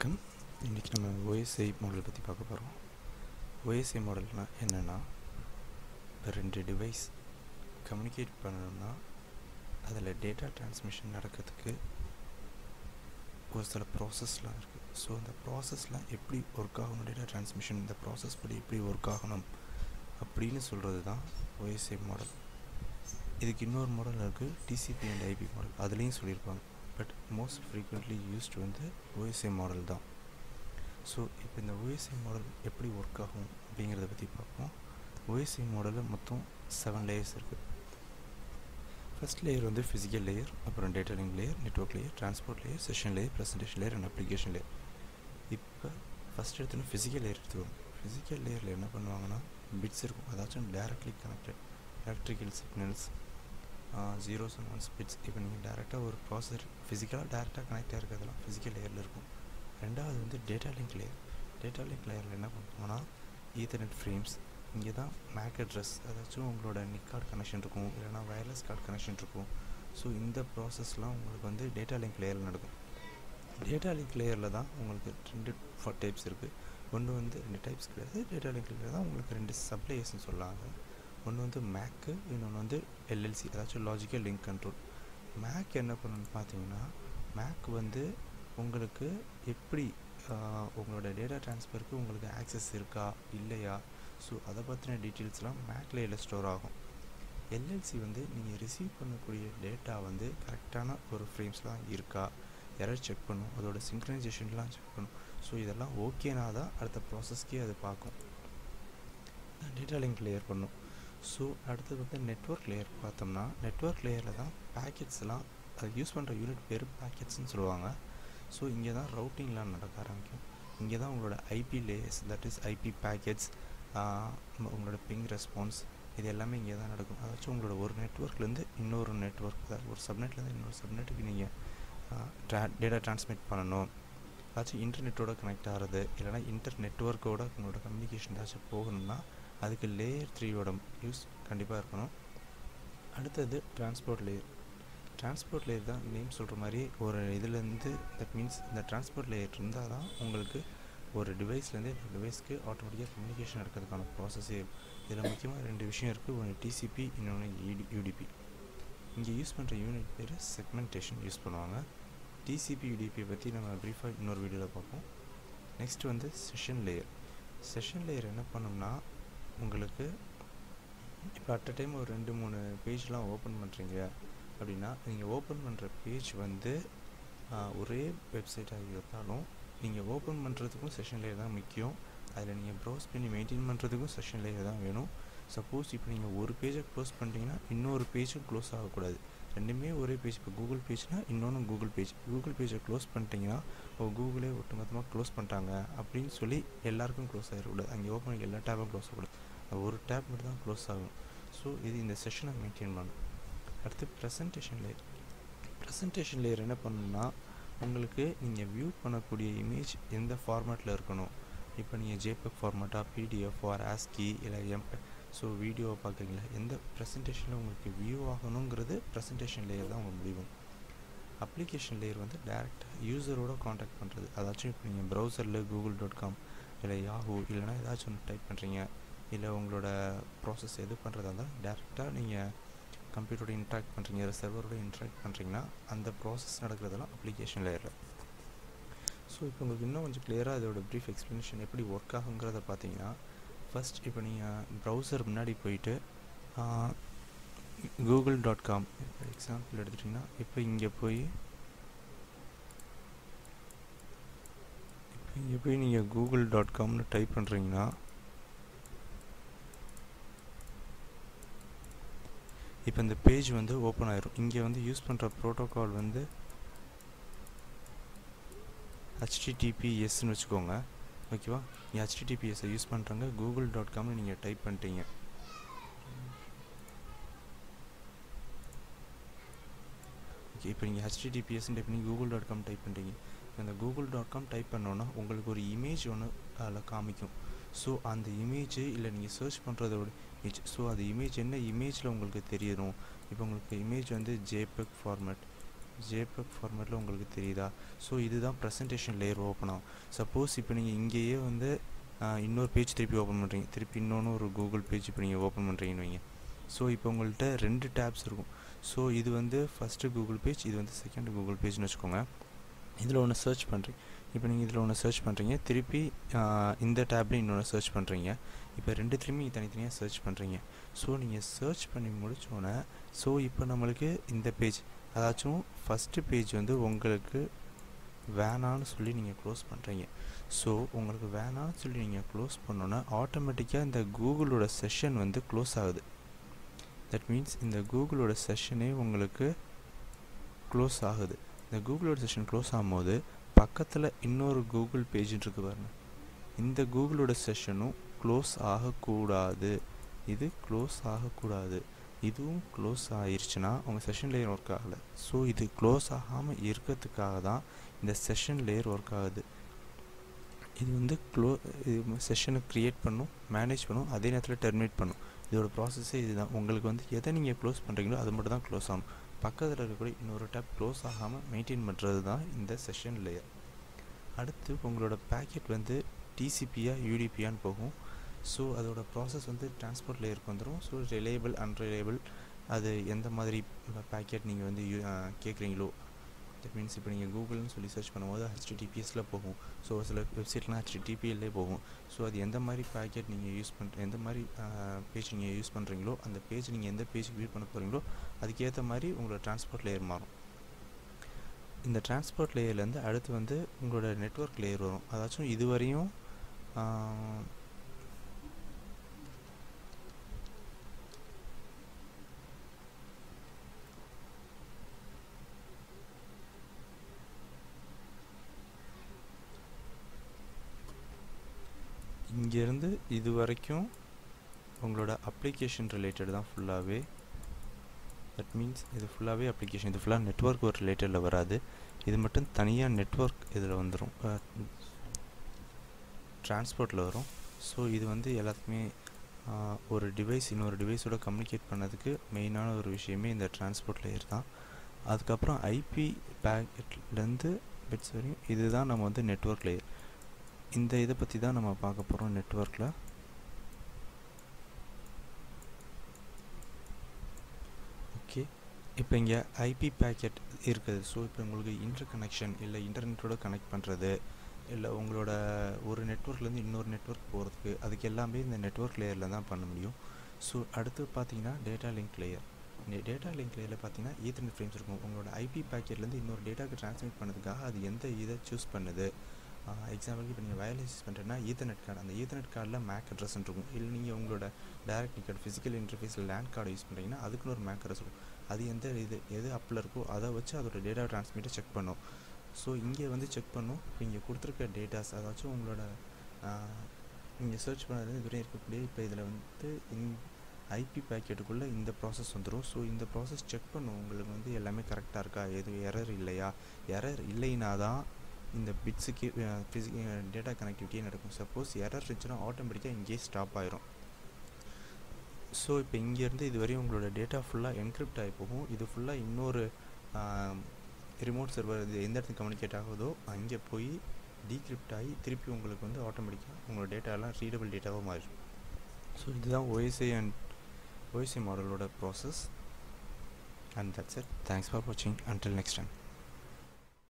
வணக்கம். இன்றைக்கி நம்ம ஓஎஸ்ஐ மாடல் பற்றி பார்க்க போகிறோம் ஓஎஸ்ஐ மாடல்னால் என்னென்னா இப்போ ரெண்டு டிவைஸ் கம்யூனிகேட் பண்ணணும்னா அதில் டேட்டா டிரான்ஸ்மிஷன் நடக்கிறதுக்கு ஒரு சில ப்ராசஸ்லாம் இருக்குது ஸோ அந்த ப்ராசஸ்லாம் எப்படி ஒர்க் ஆகணும்? டேட்டா டிரான்ஸ்மிஷன் இந்த ப்ராசஸ் படி எப்படி ஒர்க் ஆகணும்? அப்படின்னு சொல்கிறது தான் ஓஎஸ்ஐ மாடல் இதுக்கு இன்னொரு மாடல் இருக்குது டிசிபி அண்ட் ஐபி மாடல் அதுலேயும் சொல்லியிருப்பாங்க. பட் மோஸ்ட் ஃப்ரீக்வெண்ட்லி யூஸ்டு வந்து ஓஎஸ்ஐ மாடல் தான். ஸோ இப்போ இந்த ஓஎஸ்ஐ மாடல் எப்படி ஒர்க் ஆகும் அப்படிங்கிறத பற்றி பார்ப்போம். ஓஎஸ்ஐ மாடலில் மொத்தம் செவன் லேயர்ஸ் இருக்குது ஃபஸ்ட் லேயர் வந்து ஃபிசிக்கல் லேயர் அப்புறம் data link layer network layer transport layer session layer presentation layer and application layer இப்போ ஃபஸ்ட் எடுத்தோன்னா ஃபிசிக்கல் லேயர் எடுத்துருவோம். ஃபிசிக்கல் லேயரில் என்ன பண்ணுவாங்கன்னா பிட்ஸ் இருக்கும். அதாச்சும் directly connected electrical signals zeros and ones bits இப்போ நீங்கள் டேரெக்டாக ஒரு ப்ராசஸர் ஃபிசிக்கலாக டேரெக்டாக கனெக்ட் ஆகிருக்கிறதுலாம் ஃபிசிக்கல் லேயரில் இருக்கும். ரெண்டாவது வந்து data link layer data link லேயரில் என்ன பண்ணுவோம்னா ஈத்தர்நெட் ஃப்ரேம்ஸ் இங்கே தான் மேக் அட்ரஸ் அதாச்சும் உங்களோட நிக் கார்டு கனெக்ஷன் இருக்கும் இல்லைனா வயர்லெஸ் கார்டு கனெக்ஷன் இருக்கும். ஸோ இந்த ப்ராசஸ்லாம் உங்களுக்கு வந்து டேட்டா லிங்க் லேயரில் நடக்கும். டேட்டா லிங்க் லேயரில் தான் உங்களுக்கு ரெண்டு டைப்ஸ் இருக்குது ஒன்று வந்து ரெண்டு டைப்ஸ் கிடையாது. டேட்டா லிங்க் லேயர் தான் உங்களுக்கு ரெண்டு சப்ளேயர்ஸ்னு சொல்லாங்க. ஒன்று வந்து மேக்கு இன்னொன்று வந்து எல்எல்சி அதாச்சும் லாஜிக்கல் லிங்க் கண்ட்ரோல் மேக் என்ன பண்ணணும்னு பார்த்தீங்கன்னா மேக் வந்து உங்களுக்கு எப்படி உங்களோட டேட்டா ட்ரான்ஸ்ஃபருக்கு உங்களுக்கு ஆக்சஸ் இருக்கா இல்லையா? ஸோ அதை பற்றின டீட்டெயில்ஸ்லாம் மேக் லேயரில் ஸ்டோர் ஆகும். எல்எல்சி வந்து நீங்கள் ரிசீவ் பண்ணக்கூடிய டேட்டா வந்து கரெக்டான ஒரு ஃப்ரேம்ஸ்லாம் இருக்கா? எரர் செக் பண்ணும். அதோட சிங்க்ரனைசேஷன்லாம் செக் பண்ணும். ஸோ இதெல்லாம் ஓகேனா தான் அடுத்த ப்ராசஸ்க்கே அது பார்க்கும். டேட்டா லிங்க் லேயர் பண்ணும். ஸோ அடுத்தது வந்து நெட்ஒர்க் லேயர் பார்த்தோம்னா நெட்ஒர்க் லேயரில் தான் பேக்கெட்ஸ்லாம் அது யூஸ் பண்ணுற யூனிட் பேர் பேக்கெட்ஸ்னு சொல்லுவாங்க. ஸோ இங்கே தான் ரவுட்டிங்லாம் நடக்க ஆரம்பிக்கும். இங்கே தான் உங்களோட IP layers that is IP packets உங்களோட பிங் ரெஸ்பான்ஸ் இது எல்லாமே இங்கே தான் நடக்கும். அதாச்சும் உங்களோட ஒரு நெட்ஒர்க்லேருந்து இன்னொரு நெட்ஒர்க் அதாவது ஒரு சப்நெட்லேருந்து இன்னொரு சப்நெட்டுக்கு நீங்கள் ட்ரா டேட்டா ட்ரான்ஸ்மிட் பண்ணணும். ஏதாச்சும் இன்டர்நெட்டோட கனெக்ட் ஆகிறது இல்லைனா இன்டர் நெட்ஒர்க்கோட உங்களோட கம்யூனிகேஷன் ஏதாச்சும் போகணும்னா அதுக்கு லேயர் த்ரீயோட யூஸ் கண்டிப்பாக இருக்கணும். அடுத்தது டிரான்ஸ்போர்ட் லேயர் டிரான்ஸ்போர்ட் லேயர் தான் நேம் சொல்கிற மாதிரி ஒரு இதுலேருந்து தட் மீன்ஸ் இந்த டிரான்ஸ்போர்ட் லேயர் இருந்தால் தான் உங்களுக்கு ஒரு டிவைஸ்லேருந்து இந்த டிவைஸ்க்கு ஆட்டோமேட்டிக்காக கம்யூனிகேஷன் நடக்கிறதுக்கான ப்ராசஸே இதில் முக்கியமாக ரெண்டு விஷயம் இருக்குது ஒன்று டிசிபி இன்னொன்று இடி யூடிபி இங்கே யூஸ் பண்ணுற யூனிட் பேர் செக்மெண்டேஷன் யூஸ் பண்ணுவாங்க. டிசிபி யூடிபியை பற்றி நம்ம ப்ரீஃபாக இன்னொரு வீடியோவில் பார்ப்போம். நெக்ஸ்ட் வந்து செஷன் லேயர் செஷன் லேயர் என்ன பண்ணோம்னா உங்களுக்கு இப்போ அட் அ டைம் ஒரு ரெண்டு மூணு பேஜ்லாம் ஓப்பன் பண்ணுறீங்க அப்படின்னா நீங்கள் ஓப்பன் பண்ணுற பேஜ் வந்து ஒரே வெப்சைட்டாக இருந்தாலும் நீங்கள் ஓப்பன் பண்ணுறதுக்கும் செஷன் லேயர் தான் முக்கியம். அதில் நீங்கள் ப்ரௌஸ் பண்ணி மெயின்டைன் பண்ணுறதுக்கும் செஷன் லேயர் தான் வேணும். சப்போஸ் இப்போ நீங்கள் ஒரு பேஜை க்ளோஸ் பண்ணிட்டீங்கன்னா இன்னொரு பேஜும் க்ளோஸ் ஆகக்கூடாது. ரெண்டுமே ஒரே பேஜ் இப்போ கூகுள் பேஜ்னால் இன்னொன்று கூகுள் பேஜ் கூகுள் பேஜை க்ளோஸ் பண்ணிட்டீங்கன்னா ஓ கூகுளே ஒட்டுமொத்தமாக க்ளோஸ் பண்ணிட்டாங்க அப்படின்னு சொல்லி எல்லாருக்கும் க்ளோஸ் ஆகிடக்கூடாது அங்கே ஓப்பன் பண்ணி எல்லா டேப்பும் க்ளோஸ் ஆகக்கூடாது. ஒரு டேப் மட்டும் தான் க்ளோஸ் ஆகும். ஸோ இது இந்த செஷனை மெயின்டைன் பண்ணும் அடுத்து ப்ரெசன்டேஷன் லேயர் ப்ரெசன்டேஷன் லேயர் என்ன பண்ணணும்னா உங்களுக்கு நீங்கள் வியூ பண்ணக்கூடிய இமேஜ் எந்த ஃபார்மேட்டில் இருக்கணும்? இப்போ நீங்கள் ஜேபக் ஃபார்மேட்டாக பிடிஎஃப் ஆர் ஆஸ்கி இல்லை எம்பெக் ஸோ வீடியோவை பார்க்குறீங்களா? எந்த ப்ரெசன்டேஷனில் உங்களுக்கு வியூ ஆகணுங்கிறது ப்ரெசன்டேஷன் லேயர் தான் உங்களுக்கு முடியும் அப்ளிகேஷன் லேயர் வந்து டேரெக்டாக யூசரோட காண்டாக்ட் பண்ணுறது அதாச்சும் இப்போ நீங்கள் ப்ரௌசரில் கூகுள் டாட் காம் இல்லை யாஹூ இல்லைனா ஏதாச்சும் ஒன்று டைப் பண்ணுறீங்க இல்லை உங்களோட ப்ராசஸ் எது பண்ணுறதா இருந்தால் டேரெக்டாக நீங்கள் கம்ப்யூட்டரோட இன்ட்ராக்ட் பண்ணுறீங்க இல்லை சர்வரோட இன்ட்ராக்ட் பண்ணுறீங்கன்னா அந்த ப்ராசஸ் நடக்கிறதெல்லாம் அப்ளிகேஷன் லேயரில் ஸோ இப்போ உங்களுக்கு இன்னும் கொஞ்சம் கிளியராக இதோட ப்ரீஃப் எக்ஸ்ப்ளனேஷன் எப்படி ஒர்க் ஆகுங்கிறத பார்த்தீங்கன்னா ஃபஸ்ட் இப்போ நீங்கள் ப்ரௌசர் முன்னாடி போயிட்டு கூகுள் டாட் காம் இப்போ எக்ஸாம்பிள் எடுத்துட்டிங்கன்னா இப்போ இங்கே போய் இப்போ இங்கே போய் நீங்கள் கூகுள் டாட் காம்னு டைப் பண்ணுறீங்கன்னா இப்போ இந்த பேஜ் வந்து ஓப்பன் ஆயிரும். இங்கே வந்து யூஸ் பண்ணுற ப்ரோட்டோகால் வந்து ஹச்டிடிபிஎஸ்ன்னு வச்சுக்கோங்க. ஓகேவா? நீங்கள் யூஸ் பண்ணுறாங்க கூகுள் டாட் காம்னு நீங்கள் டைப் பண்ணிட்டீங்க. ஓகே இப்போ நீங்கள் ஹச்டிடிபிஎஸ்ன்னு டைப் பண்ணி கூகுள் டாட் காம் டைப் பண்ணுறீங்க அந்த கூகுள் டாட் காம் டைப் பண்ணோன்னா உங்களுக்கு ஒரு இமேஜ் ஒன்று அதில் காமிக்கும். ஸோ அந்த இமேஜ் இல்லை நீங்கள் சர்ச் பண்ணுறதோட இமேஜ் ஸோ அந்த இமேஜ் என்ன இமேஜில் உங்களுக்கு தெரியணும் இப்போ உங்களுக்கு இமேஜ் வந்து ஜேபெக் ஃபார்மேட் ஜேபப் ஃபார்மேட்டில் உங்களுக்கு தெரியுதா? ஸோ இதுதான் ப்ரெசன்டேஷன் லேயர் ஓப்பன் ஆகும் சப்போஸ் இப்போ நீங்கள் இங்கேயே வந்து இன்னொரு பேஜ் திருப்பி ஓப்பன் பண்ணுறீங்க திருப்பி இன்னொன்று ஒரு கூகுள் பேஜ் இப்போ நீங்கள் ஓப்பன் பண்ணுறீங்கன்னு வைங்க. ஸோ இப்போ உங்கள்கிட்ட ரெண்டு டேப்ஸ் இருக்கும். ஸோ இது வந்து ஃபஸ்ட்டு கூகுள் பேஜ் இது வந்து செகண்ட் கூகுள் பேஜ்னு வச்சுக்கோங்க. இதில் ஒன்று சர்ச் பண்ணுறீங்க இப்போ நீங்கள் இதில் ஒன்று சர்ச் பண்ணுறீங்க திருப்பி இந்த டேப்லேயும் இன்னொன்று சர்ச் பண்ணுறீங்க இப்போ ரெண்டு திரும்பி தனித்தனியாக சர்ச் பண்ணுறீங்க ஸோ நீங்கள் சர்ச் பண்ணி முடித்தோன்னே ஸோ இப்போ நம்மளுக்கு இந்த பேஜ் அதாச்சும் ஃபஸ்ட்டு பேஜ் வந்து உங்களுக்கு வேணான்னு சொல்லி நீங்கள் க்ளோஸ் பண்ணுறீங்க ஸோ உங்களுக்கு வேணான்னு சொல்லி நீங்கள் க்ளோஸ் பண்ணோன்னா ஆட்டோமேட்டிக்காக இந்த கூகுளோட செஷன் வந்து க்ளோஸ் ஆகுது. தட் மீன்ஸ் இந்த கூகுளோட செஷனே உங்களுக்கு க்ளோஸ் ஆகுது. இந்த கூகுளோட செஷன் க்ளோஸ் ஆகும்போது பக்கத்தில் இன்னொரு கூகுள் பேஜுன்னு இருக்கு பாருங்க. இந்த கூகுளோட செஷனும் க்ளோஸ் ஆகக்கூடாது. இது க்ளோஸ் ஆகக்கூடாது. இதுவும் க்ளோஸ் ஆயிடுச்சுன்னா உங்கள் செஷன் லேயர் ஒர்க் ஆகலை. ஸோ இது க்ளோஸ் ஆகாமல் இருக்கிறதுக்காக தான் இந்த செஷன் லேயர் ஒர்க் ஆகுது. இது வந்து க்ளோ இது செஷனை க்ரியேட் பண்ணும் மேனேஜ் பண்ணும் அதே நேரத்தில் டெர்மினேட் பண்ணும். இதோட ப்ராசஸே இதுதான் உங்களுக்கு வந்து எதை நீங்கள் க்ளோஸ் பண்ணுறீங்களோ அது மட்டும் தான் க்ளோஸ் ஆகும் பக்கத்தில் இருக்கக்கூடிய இன்னொரு டேப் க்ளோஸ் ஆகாமல் மெயின்டைன் பண்ணுறது தான் இந்த செஷன் லேயர் அடுத்து உங்களோட பேக்கெட் வந்து டிசிபியா யூடிபியான்னு போகும். ஸோ அதோட ப்ராசஸ் வந்து டிரான்ஸ்போர்ட் லேயருக்கு வந்துடும் ஸோ ரிலேபிள் அன்ரிலேபிள் அது எந்த மாதிரி பேக்கெட் நீங்கள் வந்து கேட்குறீங்களோ தட் மீன்ஸ் இப்போ நீங்கள் கூகுள்னு சொல்லி சர்ச் பண்ணும்போது ஹெச்டிடிபிஎஸில் போகும். ஸோ சில வெப்சைட்லாம் ஹெச்டிடிபிஎல்லே போகும். ஸோ அது எந்த மாதிரி பேக்கெட் நீங்கள் யூஸ் பண்ணுற எந்த மாதிரி பேஜ் நீங்கள் யூஸ் பண்ணுறீங்களோ அந்த பேஜ் நீங்கள் எந்த பேஜ் வியூ பண்ண போகிறீங்களோ அதுக்கேற்ற மாதிரி உங்களோட டிரான்ஸ்போர்ட் லேயர் மாறும். இந்த டிரான்ஸ்போர்ட் லேயர்லேருந்து அடுத்து வந்து உங்களோட நெட்ஒர்க் லேயர் வரும். அதாச்சும் இதுவரையும் இங்கேருந்து இது வரைக்கும் உங்களோட அப்ளிகேஷன் ரிலேட்டட் தான் ஃபுல்லாகவே தட் மீன்ஸ் இது ஃபுல்லாகவே அப்ளிகேஷன் இது ஃபுல்லாக நெட்ஒர்க் ஒரு ரிலேட்டடில் வராது. இது மட்டும் தனியாக நெட்ஒர்க் இதில் வந்துடும் டிரான்ஸ்போர்ட்டில் வரும். ஸோ இது வந்து எல்லாத்துக்குமே ஒரு டிவைஸ் இன்னொரு டிவைஸோட கம்யூனிகேட் பண்ணதுக்கு மெயினான ஒரு விஷயமே இந்த டிரான்ஸ்போர்ட் லேயர் தான். அதுக்கப்புறம் ஐபி பேக்கெட்லேருந்து பிட்ஸ் வரையும் இதுதான் நம்ம வந்து நெட்ஒர்க் லேயர் இந்த இதை பற்றி தான் நம்ம பார்க்க போகிறோம் நெட்ஒர்க்கில் ஓகே இப்போ இங்கே ஐபி பேக்கெட் இருக்குது. ஸோ இப்போ உங்களுக்கு இன்டர் கனெக்ஷன் இல்லை இன்டர்நெட்டோட கனெக்ட் பண்ணுறது இல்லை உங்களோட ஒரு நெட்ஒர்க்லேருந்து இன்னொரு நெட்ஒர்க் போகிறதுக்கு அதுக்கு எல்லாமே இந்த நெட்ஒர்க் லேயரில் தான் பண்ண முடியும். ஸோ அடுத்து பார்த்தீங்கன்னா data link layer data link லேயரில் பார்த்தீங்கன்னா ஈத்தர்நெட் ஃப்ரேம்ஸ் இருக்கும். உங்களோட ஐபி பேக்கெட்லேருந்து இன்னொரு டேட்டாவுக்கு ட்ரான்ஸ்மிட் பண்ணதுக்காக அது எந்த இதை சூஸ் பண்ணுது எக்ஸாம்பிளுக்கு இப்போ நீங்கள் வயர்லெஸ் யூஸ் பண்ணுறேன்னா ஈத்தர்நெட் கார்டு அந்த ஈத்தர்நெட் கார்டில் மேக் அட்ரஸ் இருக்கும். இல்லை நீங்கள் உங்களோட டேரக்ட் கார்டு ஃபிசிக்கல் இன்டர்ஃபேஸில் லேண்ட் கார்டு யூஸ் பண்ணுறீங்கன்னா அதுக்குன்னு ஒரு மேக் அட்ரஸ் இருக்கும். அது எந்த இது எது அப்பில் இருக்கோ அதை வச்சு அதோட டேட்டா ட்ரான்ஸ்மிட்டை செக் பண்ணும். ஸோ இங்கே வந்து செக் பண்ணும். இப்போ இங்கே கொடுத்துருக்க டேட்டாஸ் அதாச்சும் உங்களோட நீங்கள் சர்ச் பண்ணது இதுவரை இருக்கக்கூடிய இப்போ இதில் வந்து இந் ஐபி பேக்கெட்டுக்குள்ளே இந்த ப்ராசஸ் வந்துடும் ஸோ இந்த ப்ராசஸ் செக் பண்ணும். உங்களுக்கு வந்து எல்லாமே கரெக்டாக இருக்கா? எதுவும் எரர் இல்லையா? எரர் இல்லைனா தான் இந்த பிட்ஸுக்கு ஃபிசி டேட்டா கனெக்டிவிட்டியே நடக்கும். சப்போஸ் எரர் இருந்துச்சுன்னா ஆட்டோமேட்டிக்காக இங்கேயே ஸ்டாப் ஆயிரும். ஸோ இப்போ இங்கேருந்து இது வரையும் உங்களோட டேட்டா ஃபுல்லாக என்கிரிப்ட் ஆகி போகும். இது ஃபுல்லாக இன்னொரு ரிமோட் சர்வர் இது எந்த இடத்துக்கு கம்யூனிகேட் ஆகுதோ அங்கே போய் டீக்ரிப்ட் ஆகி திருப்பி உங்களுக்கு வந்து ஆட்டோமேட்டிக்காக உங்களோட டேட்டாலாம் ரீடபிள் டேட்டாவாக மாறிடும். ஸோ இதுதான் OSI and OSI மாடலோட process and that's it thanks for வாட்சிங் அன்டில் நெக்ஸ்ட் டைம்